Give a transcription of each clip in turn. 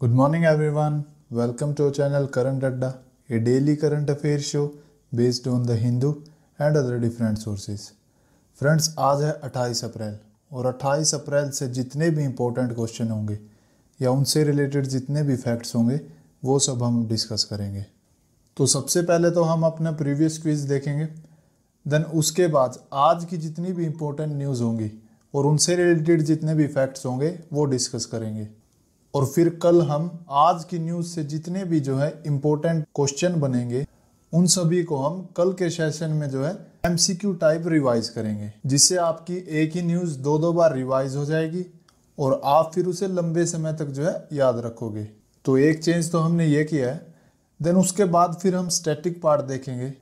Good morning, everyone. Welcome to our channel Current Adda, a daily current affairs show based on the Hindu and other different sources. Friends आज है 28 अप्रैल और 28 अप्रैल से जितने भी important question होंगे या उनसे रिलेटेड जितने भी फैक्ट्स होंगे वो सब हम डिस्कस करेंगे तो सबसे पहले तो हम अपना प्रीवियस क्विज देखेंगे देन उसके बाद आज की जितनी भी इम्पोर्टेंट न्यूज़ होंगी और उनसे रिलेटेड जितने भी फैक्ट्स होंगे वो डिस्कस करेंगे और फिर कल हम आज की न्यूज़ से जितने भी जो है इम्पोर्टेंट क्वेश्चन बनेंगे, उन सभी को हम कल के सेशन में जो है एमसीक्यू टाइप रिवाइज करेंगे, जिससे आपकी एक ही न्यूज़ दो दो बार रिवाइज हो जाएगी और आप फिर उसे लंबे समय तक जो है याद रखोगे। तो एक चेंज तो हमने ये किया है देन उसके बाद फिर हम स्टैटिक पार्ट देखेंगे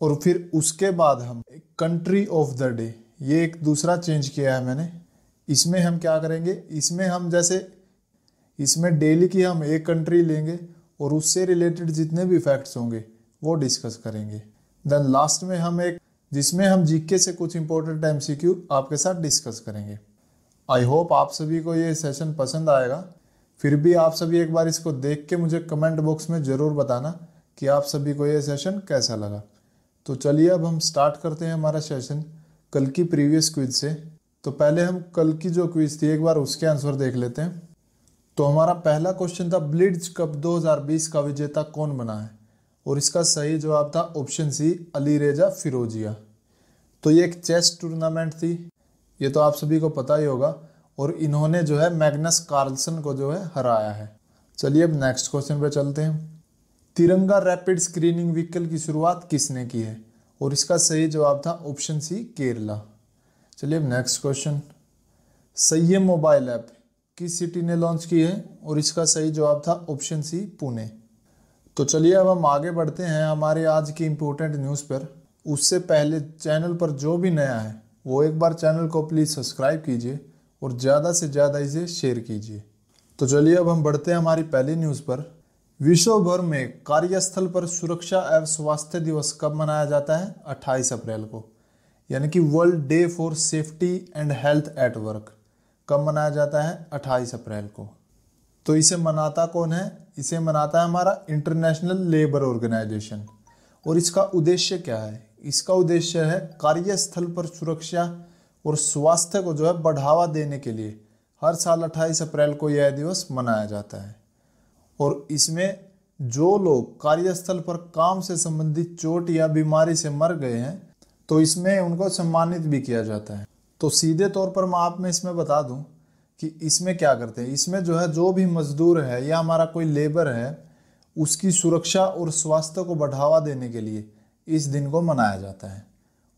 और फिर उसके बाद हम कंट्री ऑफ़ द डे ये एक दूसरा चेंज किया है मैंने। इसमें हम क्या करेंगे? इसमें हम जैसे इसमें डेली की हम एक कंट्री लेंगे और उससे रिलेटेड जितने भी फैक्ट्स होंगे, वो डिस्कस करेंगे। देन लास्ट में हम एक, जिसमें हम जीके से कुछ इंपॉर्टेंट एमसीक्यू आपके साथ डिस्कस करेंगे। आई होप आप सभी को ये सेशन पसंद आएगा। फिर भी आप सभी एक बार इसको देख के मुझे कमेंट बॉक्स में ज़रूर बताना कि आप सभी को ये सेशन कैसा लगा। तो चलिए अब हम स्टार्ट करते हैं हमारा सेशन कल की प्रीवियस क्विज से। तो पहले हम कल की जो क्विज थी, एक बार उसके आंसर देख लेते हैं। तो हमारा पहला क्वेश्चन था ब्लिट्ज कप 2020 का विजेता कौन बना है? और इसका सही जवाब था ऑप्शन सी अली रेजा फिरोजिया। तो ये एक चेस टूर्नामेंट थी, ये तो आप सभी को पता ही होगा। और इन्होंने जो है मैग्नस कार्लसन को जो है हराया है। चलिए अब नेक्स्ट क्वेश्चन पे चलते हैं। तिरंगा रैपिड स्क्रीनिंग व्हीकल की शुरुआत किसने की है? और इसका सही जवाब था ऑप्शन सी केरला। चलिए अब next question Sanyam mobile app किस सिटी ने लॉन्च की है और इसका सही जवाब था ऑप्शन सी पुणे। तो चलिए अब हम आगे बढ़ते हैं हमारे आज की इम्पोर्टेंट न्यूज़ पर। उससे पहले चैनल पर जो भी नया है, वो एक बार चैनल को प्लीज़ सब्सक्राइब कीजिए और ज़्यादा से ज़्यादा इसे शेयर कीजिए। तो चलिए अब हम बढ़ते हैं हमारी पहली न्यूज़ पर। विश्व भर में कार्यस्थल पर सुरक्षा एवं स्वास्थ्य दिवस कब मनाया जाता है? 28 अप्रैल को। यानी कि world day for safety and health at work कब मनाया जाता है? 28 अप्रैल को। तो इसे मनाता कौन है? इसे मनाता है हमारा इंटरनेशनल लेबर ऑर्गेनाइजेशन। और इसका उद्देश्य क्या है? इसका उद्देश्य है कार्यस्थल पर सुरक्षा और स्वास्थ्य को जो है बढ़ावा देने के लिए हर साल 28 अप्रैल को यह दिवस मनाया जाता है। और इसमें जो लोग कार्यस्थल पर काम से संबंधित चोट या बीमारी से मर गए हैं तो इसमें उनको सम्मानित भी किया जाता है। तो सीधे तौर पर मैं आप में इसमें बता दूँ कि इसमें क्या करते हैं। इसमें जो है, जो भी मजदूर है या हमारा कोई लेबर है, उसकी सुरक्षा और स्वास्थ्य को बढ़ावा देने के लिए इस दिन को मनाया जाता है।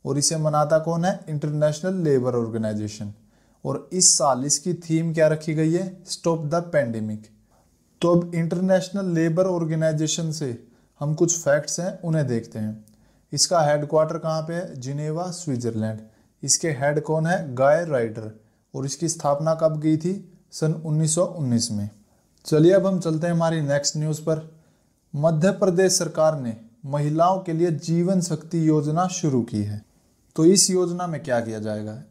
और इसे मनाता कौन है? इंटरनेशनल लेबर ऑर्गेनाइजेशन और इस साल इसकी थीम क्या रखी गई है? स्टॉप द पेंडेमिक तो अब इंटरनेशनल लेबर ऑर्गेनाइजेशन से हम कुछ फैक्ट्स हैं, उन्हें देखते हैं। इसका हेडक्वार्टर कहाँ पे है? जिनेवा स्विट्जरलैंड इसके हेड कौन है? गाय राइडर और इसकी स्थापना कब गई थी? सन 1919 में। चलिए अब हम चलते हैं हमारी नेक्स्ट न्यूज़ पर। मध्य प्रदेश सरकार ने महिलाओं के लिए जीवन शक्ति योजना शुरू की है। तो इस योजना में क्या किया जाएगा?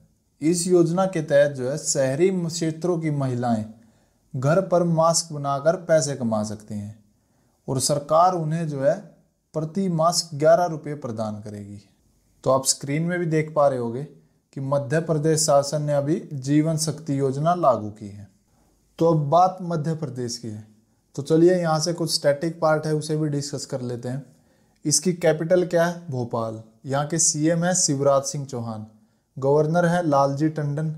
इस योजना के तहत जो है, शहरी क्षेत्रों की महिलाएँ घर पर मास्क बनाकर पैसे कमा सकती हैं। और सरकार उन्हें जो है, प्रति मास्क ग्यारह रुपये प्रदान करेगी। तो आप स्क्रीन में भी देख पा रहे होगे। कि मध्य प्रदेश शासन ने अभी जीवन शक्ति योजना लागू की है। तो अब बात मध्य प्रदेश की है। तो चलिए यहाँ से कुछ स्टैटिक पार्ट है, उसे भी डिस्कस कर लेते हैं। इसकी कैपिटल क्या है? भोपाल। यहाँ के सीएम है शिवराज सिंह चौहान। गवर्नर है लालजी टंडन।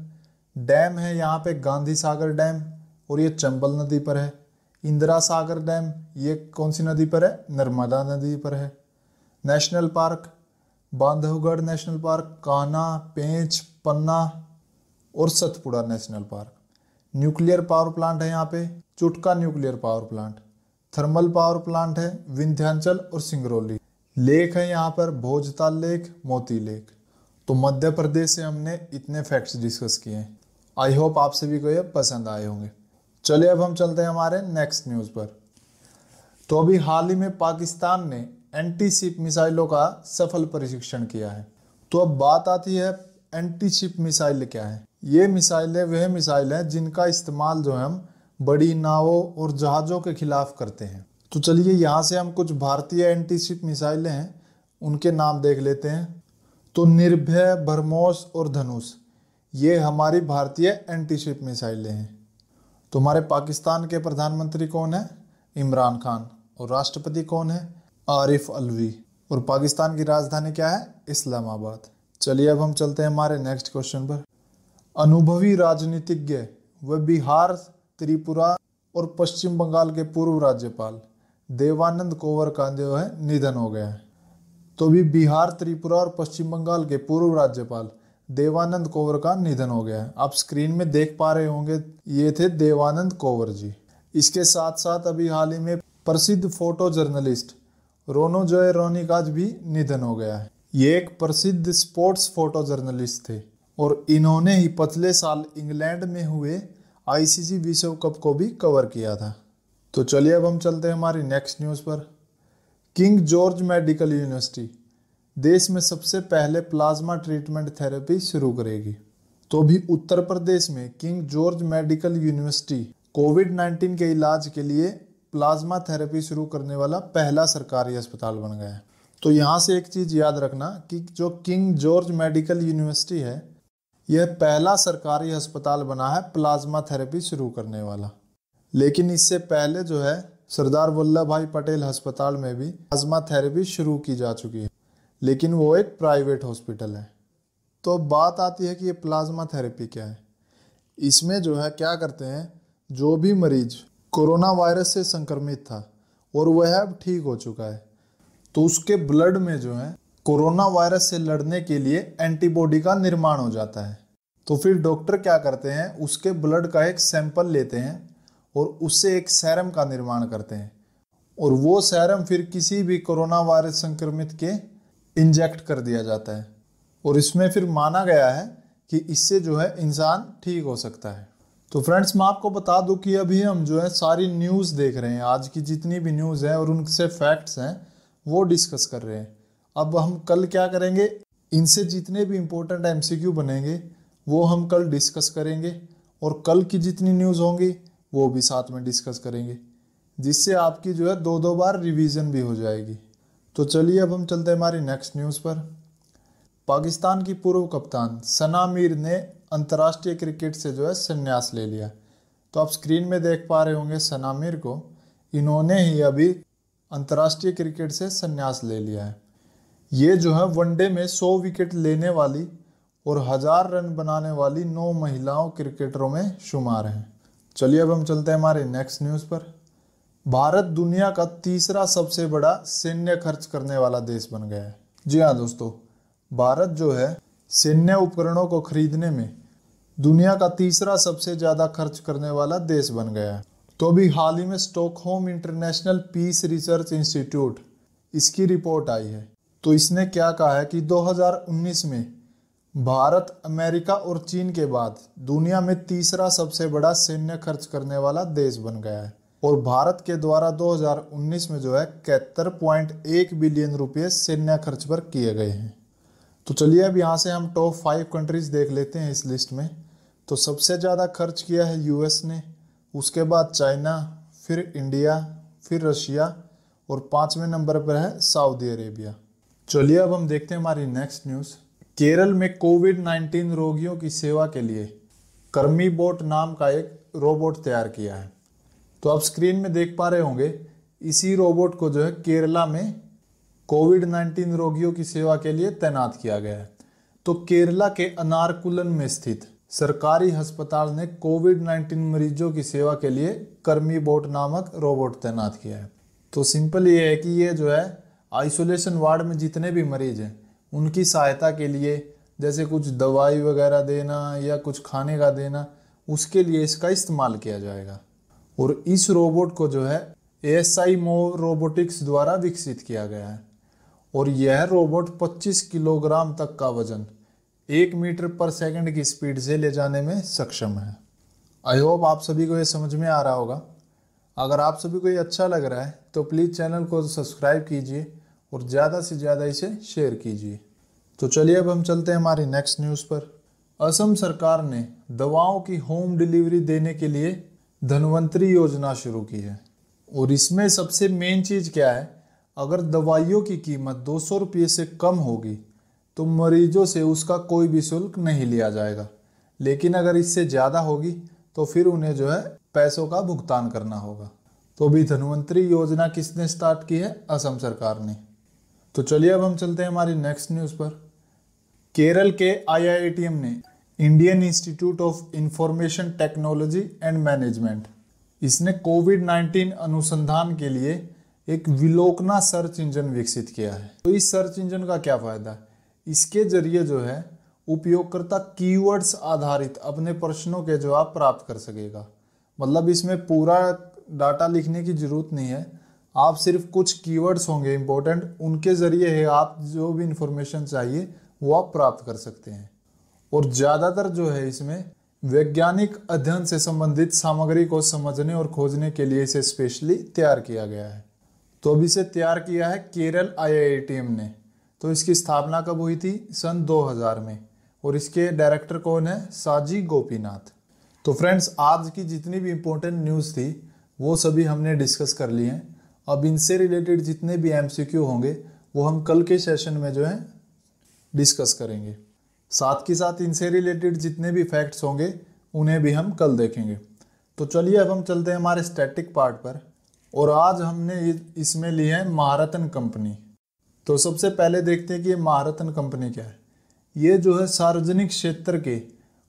डैम है यहाँ पे गांधी सागर डैम, और ये चंबल नदी पर है। इंदिरा सागर डैम, ये कौन सी नदी पर है? नर्मदा नदी पर है। National park Bandhavgarh national park, Kanha, Pench, Panna और Satpura national park. Nuclear power plant है यहाँ पे, Chutka nuclear power plant. Thermal power plant है, विंध्याचल और सिंगरौली। लेक है यहाँ पर, भोजताल लेक, मोती लेक। तो मध्य प्रदेश से हमने इतने फैक्ट्स डिस्कस किए हैं। आई होप आप सभी को ये पसंद आए होंगे। चलिए अब हम चलते हैं हमारे नेक्स्ट न्यूज़ पर। तो अभी हाल ही में पाकिस्तान ने एंटी शिप मिसाइलों का सफल परीक्षण किया है। तो अब बात आती है एंटी शिप मिसाइल क्या है? ये मिसाइलें वह मिसाइल हैं जिनका इस्तेमाल जो है हम बड़ी नावों और जहाज़ों के खिलाफ करते हैं। तो चलिए यहाँ से हम कुछ भारतीय एंटीशिप मिसाइलें हैं, उनके नाम देख लेते हैं। तो निर्भय ब्रह्मोस और धनुष, ये हमारी भारतीय एंटीशिप मिसाइलें हैं। तो हमारे पाकिस्तान के प्रधानमंत्री कौन है? इमरान खान। और राष्ट्रपति कौन है? आरिफ अलवी। और पाकिस्तान की राजधानी क्या है? इस्लामाबाद। चलिए अब हम चलते हैं हमारे नेक्स्ट क्वेश्चन पर। अनुभवी राजनीतिज्ञ व बिहार, त्रिपुरा और पश्चिम बंगाल के पूर्व राज्यपाल देवानंद कोवर का जो है, निधन हो गया है। तो भी बिहार, त्रिपुरा और पश्चिम बंगाल के पूर्व राज्यपाल देवानंद कोवर का निधन हो गया है। आप स्क्रीन में देख पा रहे होंगे, ये थे देवानंद कोवर जी। इसके साथ साथ अभी हाल ही में प्रसिद्ध फ़ोटो जर्नलिस्ट रोनो जॉय रोनी का आज भी निधन हो गया है। ये एक प्रसिद्ध स्पोर्ट्स फ़ोटो जर्नलिस्ट थे और इन्होंने ही पिछले साल इंग्लैंड में हुए आईसीसी विश्व कप को भी कवर किया था। तो चलिए अब हम चलते हैं हमारी नेक्स्ट न्यूज़ पर। किंग जॉर्ज मेडिकल यूनिवर्सिटी देश में सबसे पहले प्लाज्मा ट्रीटमेंट थेरेपी शुरू करेगी। तो भी उत्तर प्रदेश में King George medical university COVID 19 के इलाज के लिए प्लाज्मा थेरेपी शुरू करने वाला पहला सरकारी अस्पताल बन गया है। तो यहाँ से एक चीज़ याद रखना कि जो किंग जॉर्ज मेडिकल यूनिवर्सिटी है, यह पहला सरकारी अस्पताल बना है प्लाज्मा थेरेपी शुरू करने वाला। लेकिन इससे पहले जो है, सरदार वल्लभ भाई पटेल अस्पताल में भी प्लाज्मा थेरेपी शुरू की जा चुकी है। लेकिन वो एक प्राइवेट हॉस्पिटल है। तो बात आती है कि ये प्लाज्मा थेरेपी क्या है। इसमें जो है, क्या करते हैं, जो भी मरीज़ कोरोना वायरस से संक्रमित था और वह अब ठीक हो चुका है। तो उसके ब्लड में जो है कोरोना वायरस से लड़ने के लिए एंटीबॉडी का निर्माण हो जाता है। तो फिर डॉक्टर क्या करते हैं, उसके ब्लड का एक सैंपल लेते हैं और उससे एक सैरम का निर्माण करते हैं। और वो सैरम फिर किसी भी कोरोना वायरस संक्रमित के इंजेक्ट कर दिया जाता है। और इसमें फिर माना गया है कि इससे जो है, इंसान ठीक हो सकता है। तो फ्रेंड्स, मैं आपको बता दूँ कि अभी हम जो है सारी न्यूज़ देख रहे हैं। आज की जितनी भी न्यूज़ है और उनसे फैक्ट्स हैं, वो डिस्कस कर रहे हैं। अब हम कल क्या करेंगे? इनसे जितने भी इम्पोर्टेंट एमसीक्यू बनेंगे, वो हम कल डिस्कस करेंगे और कल की जितनी न्यूज़ होंगी, वो भी साथ में डिस्कस करेंगे, जिससे आपकी जो है दो दो बार रिवीजन भी हो जाएगी। तो चलिए अब हम चलते हैं हमारी नेक्स्ट न्यूज़ पर। पाकिस्तान की पूर्व कप्तान सना मीर ने अंतर्राष्ट्रीय क्रिकेट से जो है संन्यास ले लिया। तो आप स्क्रीन में देख पा रहे होंगे सनामिर को। इन्होंने ही अभी अंतर्राष्ट्रीय क्रिकेट से संन्यास ले लिया है। ये जो है वनडे में 100 विकेट लेने वाली और हज़ार रन बनाने वाली नौ महिलाओं क्रिकेटरों में शुमार हैं। चलिए अब हम चलते हैं हमारे नेक्स्ट न्यूज़ पर। भारत दुनिया का तीसरा सबसे बड़ा सैन्य खर्च करने वाला देश बन गया है। जी हाँ दोस्तों, भारत जो है सैन्य उपकरणों को खरीदने में दुनिया का तीसरा सबसे ज़्यादा खर्च करने वाला देश बन गया है। तो अभी हाल ही में Stockholm international peace research institute इसकी रिपोर्ट आई है। तो इसने क्या कहा है कि 2019 में भारत, अमेरिका और चीन के बाद दुनिया में तीसरा सबसे बड़ा सैन्य खर्च करने वाला देश बन गया है और भारत के द्वारा 2019 में जो है इकहत्तर पॉइंट एक बिलियन रुपये सैन्य खर्च पर किए गए हैं। तो चलिए अब यहाँ से हम टॉप फाइव कंट्रीज़ देख लेते हैं इस लिस्ट में। तो सबसे ज़्यादा खर्च किया है यूएस ने। उसके बाद चाइना, फिर इंडिया, फिर रशिया और पाँचवें नंबर पर है सऊदी अरेबिया। चलिए अब हम देखते हैं हमारी नेक्स्ट न्यूज़ केरल में कोविड 19 रोगियों की सेवा के लिए कर्मी बोट नाम का एक रोबोट तैयार किया है। तो आप स्क्रीन में देख पा रहे होंगे, इसी रोबोट को जो है केरला में कोविड 19 रोगियों की सेवा के लिए तैनात किया गया है। तो केरला के अनारकुलन में स्थित सरकारी अस्पताल ने कोविड 19 मरीजों की सेवा के लिए कर्मी बोट नामक रोबोट तैनात किया है। तो सिंपल ये है कि ये जो है, आइसोलेशन वार्ड में जितने भी मरीज़ हैं, उनकी सहायता के लिए, जैसे कुछ दवाई वगैरह देना या कुछ खाने का देना, उसके लिए इसका इस्तेमाल किया जाएगा। और इस रोबोट को जो है ए एस आई मो रोबोटिक्स द्वारा विकसित किया गया है। और यह रोबोट 25 किलोग्राम तक का वज़न एक मीटर पर सेकंड की स्पीड से ले जाने में सक्षम है। आई होप आप सभी को ये समझ में आ रहा होगा। अगर आप सभी को ये अच्छा लग रहा है तो प्लीज़ चैनल को सब्सक्राइब कीजिए और ज़्यादा से ज़्यादा इसे शेयर कीजिए। तो चलिए अब हम चलते हैं हमारी नेक्स्ट न्यूज़ पर। असम सरकार ने दवाओं की होम डिलीवरी देने के लिए धनवंतरी योजना शुरू की है। और इसमें सबसे मेन चीज़ क्या है? अगर दवाइयों की कीमत दो सौ रुपये से कम होगी तो मरीजों से उसका कोई भी शुल्क नहीं लिया जाएगा। लेकिन अगर इससे ज़्यादा होगी तो फिर उन्हें जो है पैसों का भुगतान करना होगा। तो अभी धनवंतरी योजना किसने स्टार्ट की है? असम सरकार ने। तो चलिए अब हम चलते हैं हमारी नेक्स्ट न्यूज़ पर। केरल के आईआईटीएम ने Indian institute of information technology and management इसने कोविड 19 अनुसंधान के लिए एक विलोकना सर्च इंजन विकसित किया है। तो इस सर्च इंजन का क्या फ़ायदा? है इसके ज़रिए जो है, उपयोगकर्ता कीवर्ड्स आधारित अपने प्रश्नों के जवाब प्राप्त कर सकेगा। मतलब इसमें पूरा डाटा लिखने की ज़रूरत नहीं है। आप सिर्फ़ कुछ कीवर्ड्स होंगे इंपॉर्टेंट उनके ज़रिए है आप जो भी इंफॉर्मेशन चाहिए, वो आप प्राप्त कर सकते हैं। और ज़्यादातर जो है इसमें, वैज्ञानिक अध्ययन से संबंधित सामग्री को समझने और खोजने के लिए इसे स्पेशली तैयार किया गया है। तो अब इसे तैयार किया है केरल आईआईटीएम ने। तो इसकी स्थापना कब हुई थी? सन 2000 में। और इसके डायरेक्टर कौन है? साजी गोपीनाथ। तो फ्रेंड्स, आज की जितनी भी इम्पोर्टेंट न्यूज़ थी, वो सभी हमने डिस्कस कर ली हैं। अब इनसे रिलेटेड जितने भी एमसीक्यू होंगे, वो हम कल के सेशन में जो है डिस्कस करेंगे। साथ के साथ इनसे रिलेटेड जितने भी फैक्ट्स होंगे, उन्हें भी हम कल देखेंगे। तो चलिए अब हम चलते हैं हमारे स्टैटिक पार्ट पर। और आज हमने इसमें ली है महारतन कंपनी तो सबसे पहले देखते हैं कि ये महारतन कंपनी क्या है। ये जो है सार्वजनिक क्षेत्र के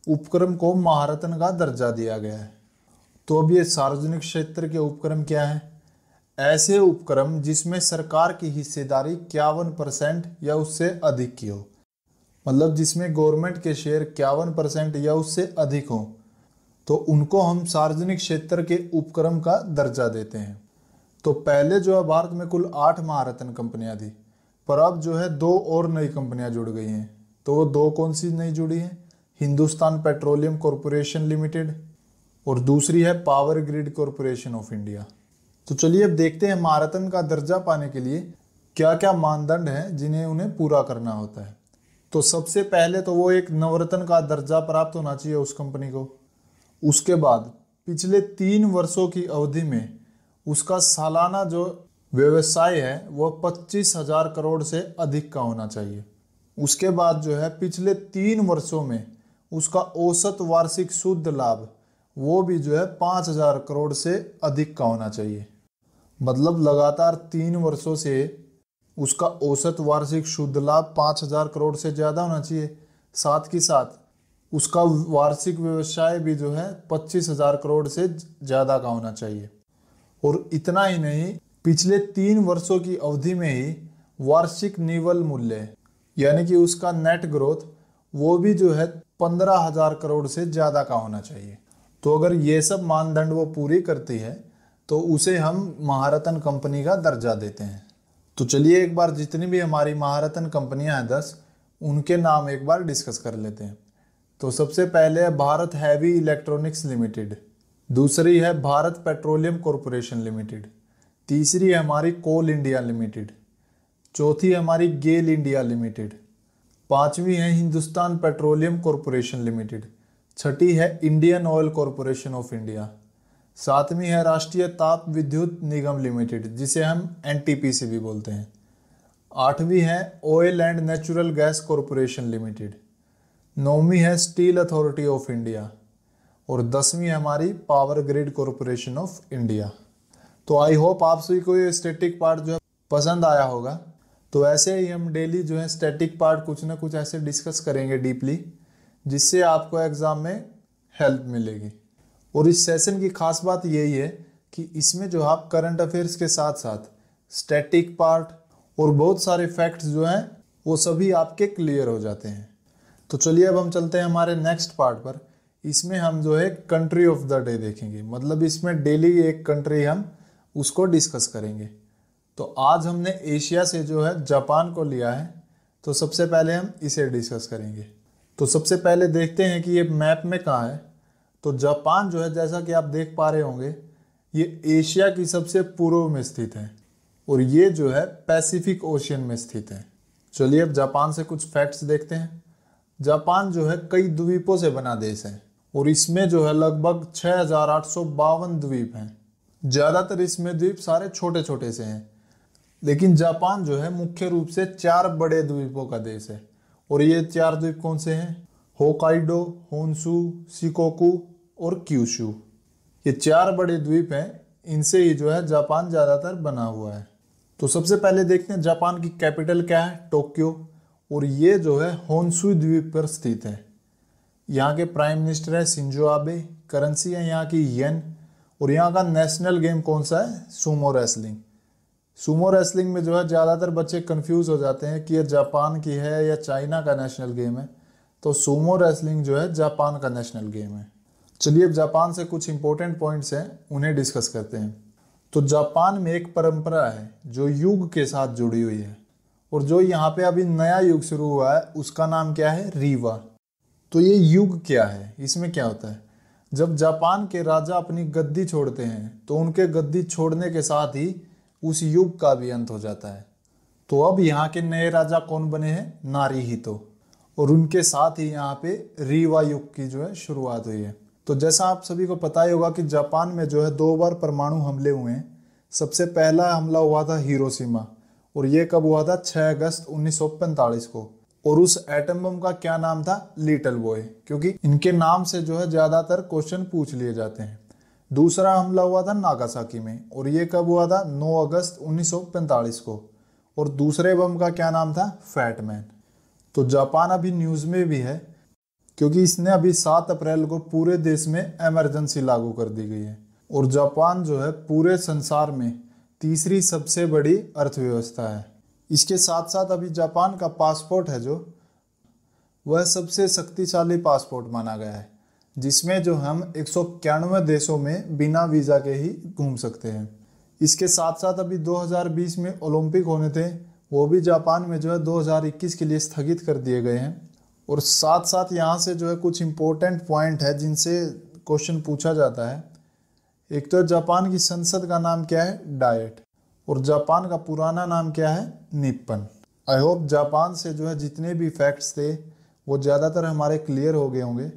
उपक्रम को महारतन का दर्जा दिया गया है। तो अब ये सार्वजनिक क्षेत्र के उपक्रम क्या है? ऐसे उपक्रम जिसमें सरकार की हिस्सेदारी इक्यावन परसेंट या उससे अधिक की हो। मतलब जिसमें गवर्नमेंट के शेयर इक्यावन परसेंट या उससे अधिक हो। तो उनको हम सार्वजनिक क्षेत्र के उपक्रम का दर्जा देते हैं। तो पहले जो है भारत में कुल आठ महारत्न कंपनियाँ थी। पर अब जो है दो और नई कंपनियाँ जुड़ गई हैं। तो वो दो कौन सी नई जुड़ी हैं? हिंदुस्तान पेट्रोलियम कॉरपोरेशन लिमिटेड और दूसरी है power grid corporation of India. तो चलिए अब देखते हैं महारत्न का दर्जा पाने के लिए क्या क्या मानदंड हैं जिन्हें उन्हें पूरा करना होता है। तो सबसे पहले तो वो एक नवरत्न का दर्जा प्राप्त होना चाहिए उस कंपनी को। उसके बाद पिछले तीन वर्षों की अवधि में उसका सालाना जो व्यवसाय है वह पच्चीस हज़ार करोड़ से अधिक का होना चाहिए। उसके बाद जो है, पिछले तीन वर्षों में उसका औसत वार्षिक शुद्ध लाभ, वो भी जो है पाँच हज़ार करोड़ से अधिक का होना चाहिए। मतलब लगातार तीन वर्षों से उसका औसत वार्षिक शुद्ध लाभ पाँच हज़ार करोड़ से ज़्यादा होना चाहिए। साथ के साथ उसका वार्षिक व्यवसाय भी जो है, पच्चीस हज़ार करोड़ से ज़्यादा का होना चाहिए। और इतना ही नहीं पिछले तीन वर्षों की अवधि में ही वार्षिक निवल मूल्य, यानी कि उसका नेट ग्रोथ वो भी जो है पंद्रह हज़ार करोड़ से ज़्यादा का होना चाहिए। तो अगर ये सब मानदंड वो पूरी करती है तो उसे हम महारतन कंपनी का दर्जा देते हैं। तो चलिए एक बार जितनी भी हमारी महारतन कंपनियाँ हैं दस, उनके नाम एक बार डिस्कस कर लेते हैं। तो सबसे पहले है भारत हैवी इलेक्ट्रॉनिक्स लिमिटेड, दूसरी है भारत पेट्रोलियम कॉरपोरेशन लिमिटेड। तीसरी है हमारी कोल इंडिया लिमिटेड। चौथी है हमारी गेल इंडिया लिमिटेड। पांचवी है हिंदुस्तान पेट्रोलियम कॉरपोरेशन लिमिटेड। छठी है Indian oil corporation of India. सातवीं है राष्ट्रीय ताप विद्युत निगम लिमिटेड, जिसे हम एनटीपीसी भी बोलते हैं। आठवीं है oil and natural gas corporation limited. नौवीं है स्टील अथॉरिटी ऑफ़ इंडिया। और दसवीं हमारी power grid corporation of India. तो आई होप आप सभी को ये स्टैटिक पार्ट जो है पसंद आया होगा। तो ऐसे ही हम डेली जो है स्टैटिक पार्ट कुछ ना कुछ ऐसे डिस्कस करेंगे डीपली जिससे आपको एग्ज़ाम में हेल्प मिलेगी। और इस सेशन की खास बात यही है कि इसमें जो आप करंट अफेयर्स के साथ साथ स्टैटिक पार्ट और बहुत सारे फैक्ट्स जो हैं, वो सभी आपके क्लियर हो जाते हैं। तो चलिए अब हम चलते हैं हमारे नेक्स्ट पार्ट पर। इसमें हम जो है कंट्री ऑफ़ द डे देखेंगे। मतलब इसमें डेली एक कंट्री हम उसको डिस्कस करेंगे। तो आज हमने एशिया से जो है जापान को लिया है तो सबसे पहले हम इसे डिस्कस करेंगे। तो सबसे पहले देखते हैं कि ये मैप में कहाँ है। तो जापान जो है, जैसा कि आप देख पा रहे होंगे, ये एशिया की सबसे पूर्व में स्थित है और ये जो है पैसिफिक ओशियन में स्थित है। चलिए अब जापान से कुछ फैक्ट्स देखते हैं। जापान जो है कई द्वीपों से बना देश है और इसमें जो है लगभग छः हज़ार आठ सौ बावन द्वीप हैं। ज़्यादातर इसमें द्वीप सारे छोटे छोटे से हैं। लेकिन जापान जो है, मुख्य रूप से चार बड़े द्वीपों का देश है। और ये चार द्वीप कौन से हैं? होकाइडो, होन्सू सिकोकू और क्यूशू। ये चार बड़े द्वीप हैं। इनसे ही जो है, जापान ज़्यादातर बना हुआ है। तो सबसे पहले देखते हैं, जापान की कैपिटल क्या है? टोक्यो। और ये जो है, होन्सू द्वीप पर स्थित है। यहाँ के प्राइम मिनिस्टर है सिंजो आबे, करेंसी है यहाँ की येन और यहाँ का नेशनल गेम कौन सा है? सुमो रेसलिंग सुमो रेसलिंग में जो है ज़्यादातर बच्चे कंफ्यूज हो जाते हैं कि ये जापान की है या चाइना का नेशनल गेम है। तो सुमो रेसलिंग जो है जापान का नेशनल गेम है। चलिए अब जापान से कुछ इंपॉर्टेंट पॉइंट्स हैं, उन्हें डिस्कस करते हैं। तो जापान में एक परंपरा है जो युग के साथ जुड़ी हुई है और जो यहाँ पे अभी नया युग शुरू हुआ है, उसका नाम क्या है? रीवा। तो ये युग क्या है? इसमें क्या होता है? जब जापान के राजा अपनी गद्दी छोड़ते हैं तो उनके गद्दी छोड़ने के साथ ही उस युग का भी अंत हो जाता है। तो अब यहाँ के नए राजा कौन बने हैं? नारी ही तो। और उनके साथ ही यहाँ पे रीवा युग की जो है शुरुआत हुई है। तो जैसा आप सभी को पता ही होगा कि जापान में जो है दो बार परमाणु हमले हुए हैं। सबसे पहला हमला हुआ था हिरोशिमा, और ये कब हुआ था? 6 अगस्त 1945 को। और उस एटम बम का क्या नाम था? लिटिल बॉय क्योंकि इनके नाम से जो है ज़्यादातर क्वेश्चन पूछ लिए जाते हैं। दूसरा हमला हुआ था नागासाकी में, और ये कब हुआ था? 9 अगस्त 1945 को। और दूसरे बम का क्या नाम था? फैटमैन तो जापान अभी न्यूज़ में भी है, क्योंकि इसने अभी 7 अप्रैल को पूरे देश में एमरजेंसी लागू कर दी गई है। और जापान जो है पूरे संसार में तीसरी सबसे बड़ी अर्थव्यवस्था है। इसके साथ साथ अभी जापान का पासपोर्ट है जो, वह सबसे शक्तिशाली पासपोर्ट माना गया है, जिसमें जो हम एक सौ इक्यानवे देशों में बिना वीज़ा के ही घूम सकते हैं। इसके साथ साथ अभी 2020 में ओलंपिक होने थे, वो भी जापान में जो है 2021 के लिए स्थगित कर दिए गए हैं। और साथ साथ यहाँ से जो है कुछ इम्पोर्टेंट पॉइंट है जिनसे क्वेश्चन पूछा जाता है। एक तो जापान की संसद का नाम क्या है? डाइट और जापान का पुराना नाम क्या है? निप्पन। आई होप जापान से जो है जितने भी फैक्ट्स थे, वो ज़्यादातर हमारे क्लियर हो गए होंगे।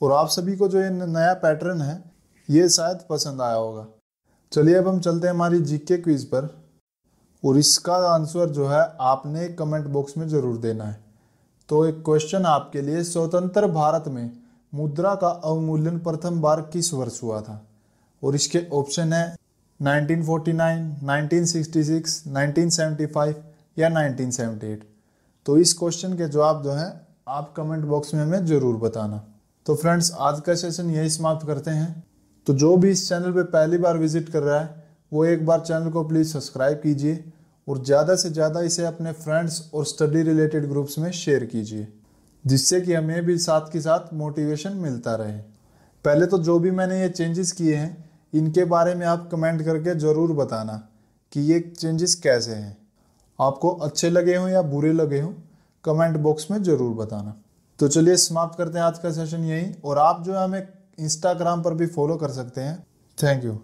और आप सभी को जो ये नया पैटर्न है, ये शायद पसंद आया होगा। चलिए अब हम चलते हैं हमारी जीके क्विज पर। और इसका आंसर जो है, आपने कमेंट बॉक्स में ज़रूर देना है। तो एक क्वेश्चन आपके लिए, स्वतंत्र भारत में मुद्रा का अवमूल्यन प्रथम बार किस वर्ष हुआ था? और इसके ऑप्शन है 1949, 1966, 1975 या 1978 तो इस क्वेश्चन के जवाब जो है आप कमेंट बॉक्स में हमें ज़रूर बताना। तो फ्रेंड्स आज का सेशन यही समाप्त करते हैं। तो जो भी इस चैनल पे पहली बार विज़िट कर रहा है वो एक बार चैनल को प्लीज़ सब्सक्राइब कीजिए और ज़्यादा से ज़्यादा इसे अपने फ्रेंड्स और स्टडी रिलेटेड ग्रुप्स में शेयर कीजिए जिससे कि हमें भी साथ के साथ मोटिवेशन मिलता रहे। पहले तो जो भी मैंने ये चेंजेस किए हैं इनके बारे में आप कमेंट करके ज़रूर बताना कि ये चेंजेस कैसे हैं। आपको अच्छे लगे हों या बुरे लगे हों, कमेंट बॉक्स में ज़रूर बताना। तो चलिए समाप्त करते हैं आज का सेशन यहीं, और आप जो है हमें इंस्टाग्राम पर भी फॉलो कर सकते हैं। Thank you